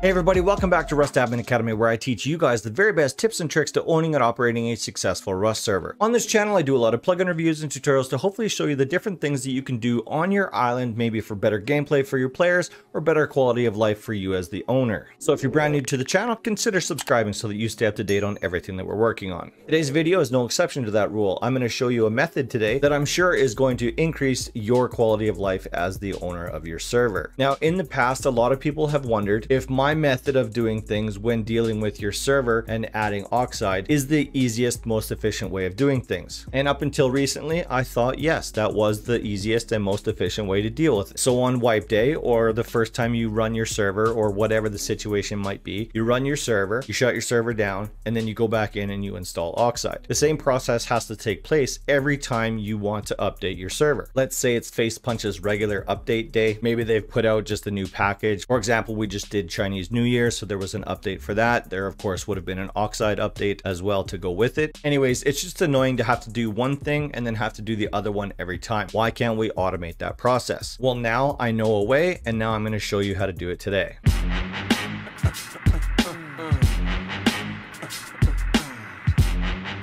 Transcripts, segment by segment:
Hey everybody, welcome back to Rust Admin Academy where I teach you guys the very best tips and tricks to owning and operating a successful Rust server. On this channel, I do a lot of plugin reviews and tutorials to hopefully show you the different things that you can do on your island, maybe for better gameplay for your players or better quality of life for you as the owner. So if you're brand new to the channel, consider subscribing so that you stay up to date on everything that we're working on. Today's video is no exception to that rule. I'm going to show you a method today that I'm sure is going to increase your quality of life as the owner of your server. Now, in the past, a lot of people have wondered if my method of doing doing things when dealing with your server and adding Oxide is the easiest, most efficient way of doing things. And up until recently, I thought, yes, that was the easiest and most efficient way to deal with it. So on wipe day or the first time you run your server or whatever the situation might be, you run your server, you shut your server down, and then you go back in and you install Oxide. The same process has to take place every time you want to update your server. Let's say it's Facepunch's regular update day. Maybe they've put out just a new package. For example, we just did Chinese New Year, so there was an update for that. There, of course, would have been an Oxide update as well to go with it. Anyways, it's just annoying to have to do one thing and then have to do the other one every time. Why can't we automate that process? Well, now I know a way, and now I'm going to show you how to do it today.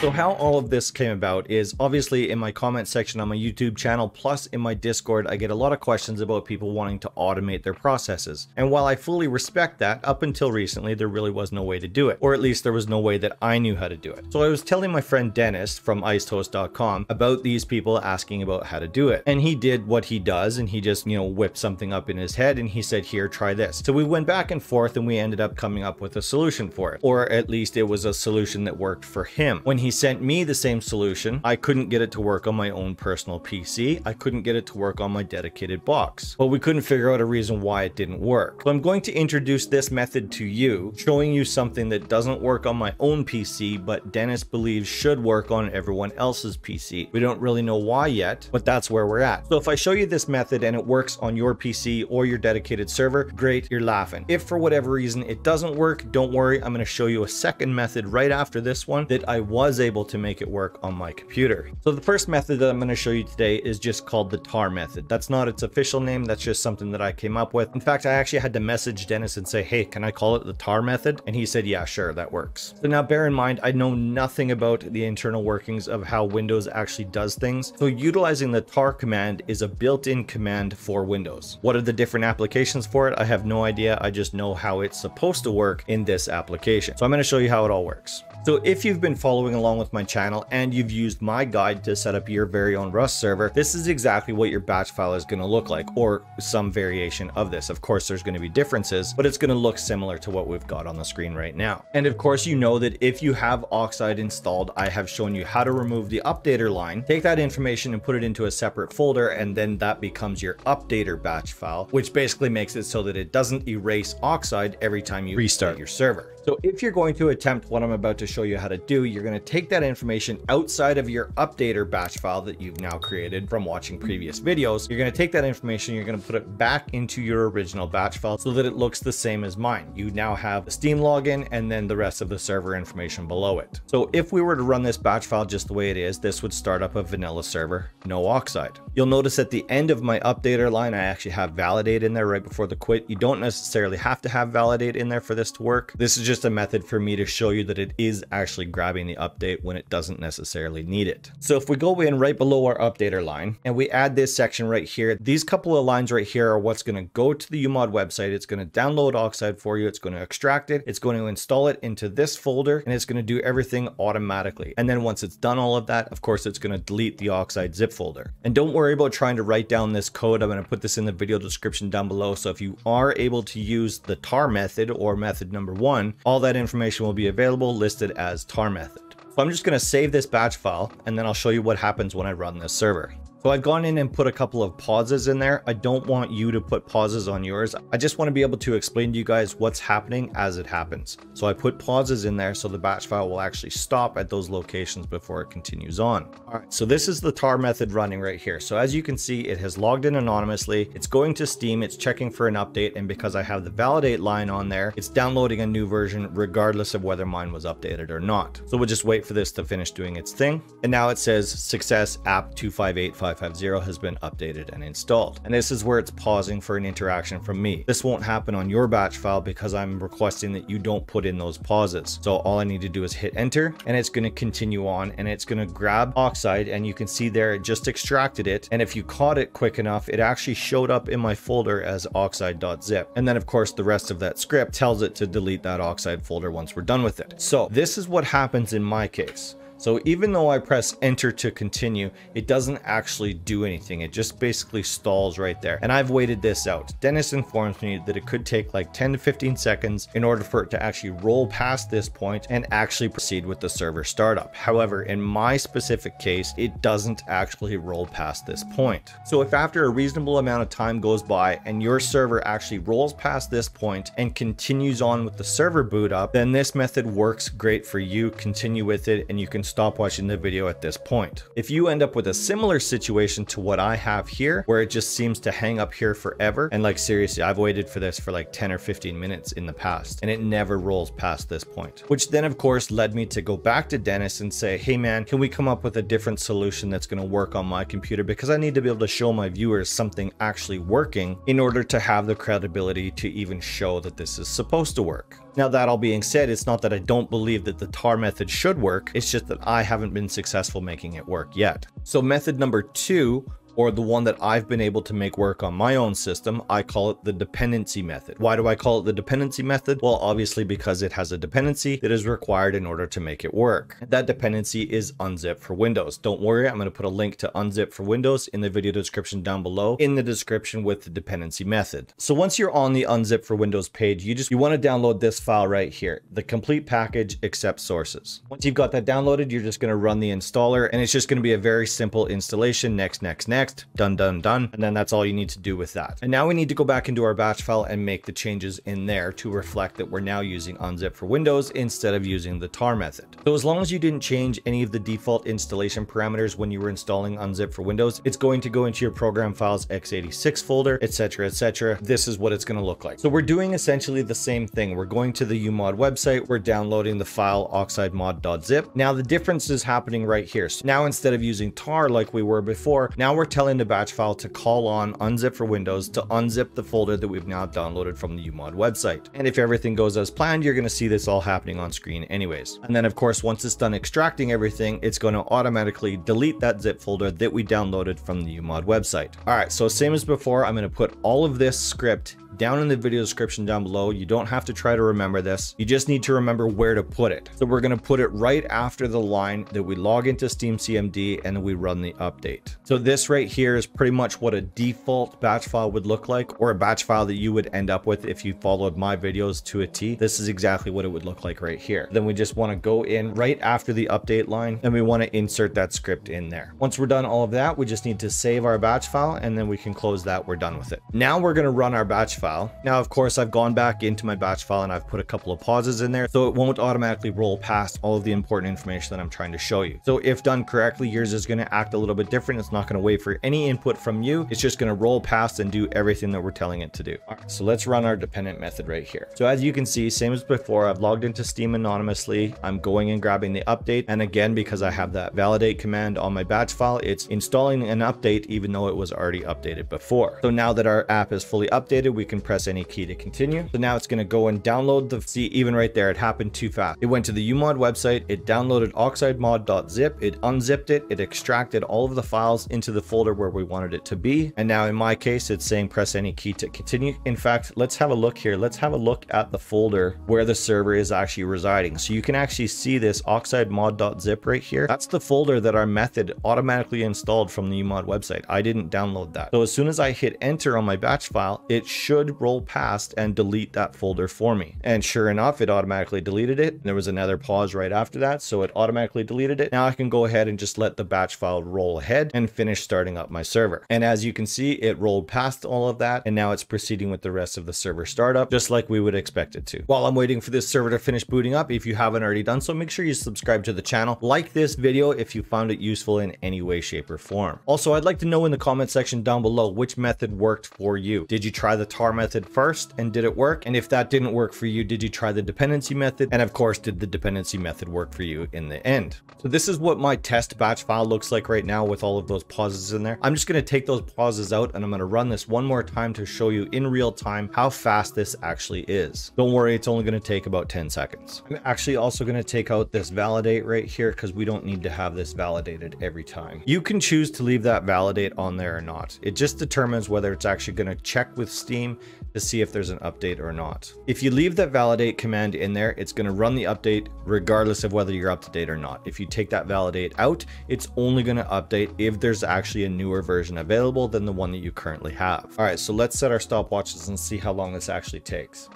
So how all of this came about is obviously in my comment section on my YouTube channel, plus in my Discord, I get a lot of questions about people wanting to automate their processes. And while I fully respect that, up until recently, there really was no way to do it, or at least there was no way that I knew how to do it. So I was telling my friend Dennis from icedhost.com about these people asking about how to do it. And he did what he does, and he just, you know, whipped something up in his head and he said, here, try this. So we went back and forth and we ended up coming up with a solution for it, or at least it was a solution that worked for him. When he he sent me the same solution. I couldn't get it to work on my own personal PC. I couldn't get it to work on my dedicated box. But we couldn't figure out a reason why it didn't work. So I'm going to introduce this method to you, showing you something that doesn't work on my own PC, but Dennis believes should work on everyone else's PC. We don't really know why yet, but that's where we're at. So if I show you this method and it works on your PC or your dedicated server, great, you're laughing. If for whatever reason it doesn't work, don't worry, I'm gonna show you a second method right after this one that I was able to make it work on my computer. So the first method that I'm going to show you today is just called the tar method. That's not its official name. That's just something that I came up with. In fact, I actually had to message Dennis and say, hey, can I call it the tar method? And he said, yeah, sure, that works. So now bear in mind, I know nothing about the internal workings of how Windows actually does things. So utilizing the tar command is a built-in command for Windows. What are the different applications for it? I have no idea. I just know how it's supposed to work in this application. So I'm going to show you how it all works. So if you've been following along with my channel and you've used my guide to set up your very own Rust server, this is exactly what your batch file is going to look like or some variation of this. Of course, there's going to be differences, but it's going to look similar to what we've got on the screen right now. And of course, you know that if you have Oxide installed, I have shown you how to remove the updater line, take that information and put it into a separate folder, and then that becomes your updater batch file, which basically makes it so that it doesn't erase Oxide every time you restart your server. So if you're going to attempt what I'm about to show you how to do, you're going to take that information outside of your updater batch file that you've now created from watching previous videos. You're going to take that information, you're going to put it back into your original batch file so that it looks the same as mine. You now have the Steam login and then the rest of the server information below it. So if we were to run this batch file just the way it is, this would start up a vanilla server, no oxide. You'll notice at the end of my updater line, I actually have validate in there right before the quit. You don't necessarily have to have validate in there for this to work. This is just just a method for me to show you that it is actually grabbing the update when it doesn't necessarily need it. So if we go in right below our updater line and we add this section right here, these couple of lines right here are what's going to go to the UMod website. It's going to download Oxide for you. It's going to extract it. It's going to install it into this folder and it's going to do everything automatically. And then once it's done all of that, of course, it's going to delete the Oxide zip folder. And don't worry about trying to write down this code. I'm going to put this in the video description down below. So if you are able to use the tar method or method number one, all that information will be available listed as tar method. So I'm just going to save this batch file and then I'll show you what happens when I run this server. So I've gone in and put a couple of pauses in there. I don't want you to put pauses on yours. I just want to be able to explain to you guys what's happening as it happens. So I put pauses in there so the batch file will actually stop at those locations before it continues on. All right, so this is the tar method running right here. So as you can see, it has logged in anonymously. It's going to Steam, it's checking for an update. And because I have the validate line on there, it's downloading a new version regardless of whether mine was updated or not. So we'll just wait for this to finish doing its thing. And now it says success app 2585 550 has been updated and installed. And this is where it's pausing for an interaction from me. This won't happen on your batch file because I'm requesting that you don't put in those pauses. So all I need to do is hit enter and it's going to continue on and it's going to grab Oxide and you can see there it just extracted it. And if you caught it quick enough, it actually showed up in my folder as oxide.zip. And then of course the rest of that script tells it to delete that Oxide folder once we're done with it. So this is what happens in my case. So even though I press enter to continue, it doesn't actually do anything. It just basically stalls right there. And I've waited this out. Dennis informs me that it could take like 10 to 15 seconds in order for it to actually roll past this point and actually proceed with the server startup. However, in my specific case, it doesn't actually roll past this point. So if after a reasonable amount of time goes by and your server actually rolls past this point and continues on with the server boot up, then this method works great for you. Continue with it and you can stop watching the video at this point. If you end up with a similar situation to what I have here, where it just seems to hang up here forever, and like seriously, I've waited for this for like 10 or 15 minutes in the past, and it never rolls past this point. Which then of course led me to go back to Dennis and say, hey man, can we come up with a different solution that's gonna work on my computer? Because I need to be able to show my viewers something actually working in order to have the credibility to even show that this is supposed to work. Now that all being said, it's not that I don't believe that the tar method should work, it's just that I haven't been successful making it work yet. So method number two or the one that I've been able to make work on my own system, I call it the dependency method. Why do I call it the dependency method? Well, obviously because it has a dependency that is required in order to make it work. That dependency is unzip for Windows. Don't worry, I'm going to put a link to unzip for Windows in the video description down below in the description with the dependency method. So once you're on the unzip for Windows page, you just you want to download this file right here, the complete package except sources. Once you've got that downloaded, you're just going to run the installer and it's just going to be a very simple installation. Next, next, next next, done, done, done. And then that's all you need to do with that. And now we need to go back into our batch file and make the changes in there to reflect that we're now using unzip for Windows instead of using the tar method. So as long as you didn't change any of the default installation parameters when you were installing unzip for Windows, it's going to go into your program files x86 folder, etc, etc. This is what it's going to look like. So we're doing essentially the same thing. We're going to the umod website, we're downloading the file oxidemod.zip. Now the difference is happening right here. So now instead of using tar like we were before, now we're telling the batch file to call on unzip for Windows to unzip the folder that we've now downloaded from the umod website. And if everything goes as planned, you're going to see this all happening on screen anyways. And then of course, once it's done extracting everything, it's going to automatically delete that zip folder that we downloaded from the umod website. All right, so same as before, I'm going to put all of this script down in the video description down below. You don't have to try to remember this. You just need to remember where to put it. So we're going to put it right after the line that we log into Steam CMD and we run the update. So this right here is pretty much what a default batch file would look like or a batch file that you would end up with if you followed my videos to a T. This is exactly what it would look like right here. Then we just want to go in right after the update line and we want to insert that script in there. Once we're done all of that, we just need to save our batch file and then we can close that. We're done with it. Now we're going to run our batch file. Now, of course, I've gone back into my batch file and I've put a couple of pauses in there, so it won't automatically roll past all of the important information that I'm trying to show you. So if done correctly, yours is going to act a little bit different. It's not going to wait for any input from you. It's just going to roll past and do everything that we're telling it to do. All right, so let's run our dependent method right here. So as you can see, same as before, I've logged into Steam anonymously. I'm going and grabbing the update. And again, because I have that validate command on my batch file, it's installing an update even though it was already updated before. So now that our app is fully updated, we can press any key to continue. So now it's going to go and download the, see, even right there, it happened too fast. It went to the umod website, it downloaded oxidemod.zip, it unzipped it, it extracted all of the files into the folder where we wanted it to be. And now in my case, it's saying press any key to continue. In fact, let's have a look here. Let's have a look at the folder where the server is actually residing. So you can actually see this oxidemod.zip right here. That's the folder that our method automatically installed from the umod website. I didn't download that. So as soon as I hit enter on my batch file, it should roll past and delete that folder for me. And sure enough, it automatically deleted it. There was another pause right after that, so it automatically deleted it. Now I can go ahead and just let the batch file roll ahead and finish starting up my server. And as you can see, it rolled past all of that, and now it's proceeding with the rest of the server startup, just like we would expect it to. While I'm waiting for this server to finish booting up, if you haven't already done so, make sure you subscribe to the channel, like this video if you found it useful in any way, shape, or form. Also, I'd like to know in the comment section down below which method worked for you. Did you try the tar method first and did it work? And if that didn't work for you, did you try the dependency method? And of course, did the dependency method work for you in the end? So this is what my test batch file looks like right now with all of those pauses in there. I'm just going to take those pauses out and I'm going to run this one more time to show you in real time how fast this actually is. Don't worry, it's only going to take about 10 seconds. I'm actually also going to take out this validate right here because we don't need to have this validated every time. You can choose to leave that validate on there or not. It just determines whether it's actually going to check with Steam to see if there's an update or not. If you leave that validate command in there, it's going to run the update regardless of whether you're up to date or not. If you take that validate out, it's only going to update if there's actually a newer version available than the one that you currently have. All right, so let's set our stopwatches and see how long this actually takes.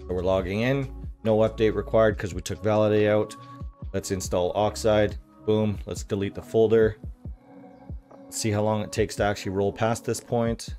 So we're logging in, no update required because we took validate out. Let's install Oxide. Boom, let's delete the folder. See how long it takes to actually roll past this point.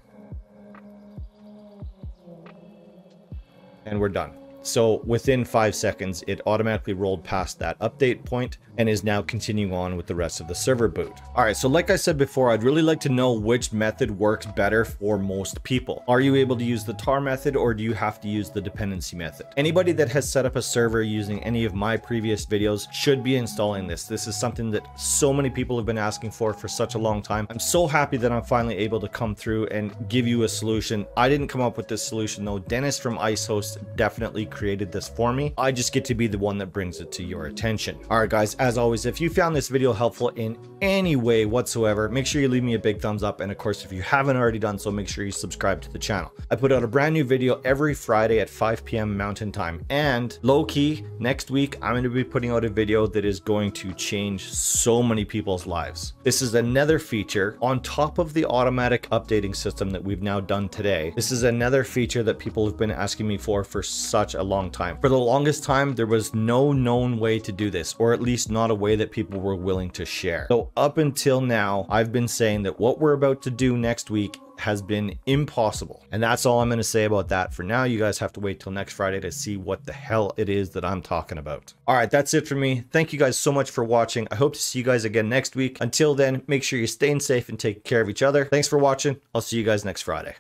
And we're done. So within five seconds, it automatically rolled past that update point and is now continuing on with the rest of the server boot. All right, so like I said before, I'd really like to know which method works better for most people. Are you able to use the tar method or do you have to use the dependency method? Anybody that has set up a server using any of my previous videos should be installing this. This is something that so many people have been asking for for such a long time. I'm so happy that I'm finally able to come through and give you a solution. I didn't come up with this solution though. Dennis from IcedHost definitely created this for me. I just get to be the one that brings it to your attention. All right, guys, as always, if you found this video helpful in any way whatsoever, make sure you leave me a big thumbs up. And of course, if you haven't already done so, make sure you subscribe to the channel. I put out a brand new video every Friday at 5 p.m. Mountain Time. And low key, next week, I'm going to be putting out a video that is going to change so many people's lives. This is another feature on top of the automatic updating system that we've now done today. This is another feature that people have been asking me for for such a long time. For the longest time, there was no known way to do this, or at least not a way that people were willing to share. So up until now, I've been saying that what we're about to do next week has been impossible. And that's all I'm going to say about that for now. You guys have to wait till next Friday to see what the hell it is that I'm talking about. All right, that's it for me. Thank you guys so much for watching. I hope to see you guys again next week. Until then, make sure you're staying safe and taking care of each other. Thanks for watching. I'll see you guys next Friday.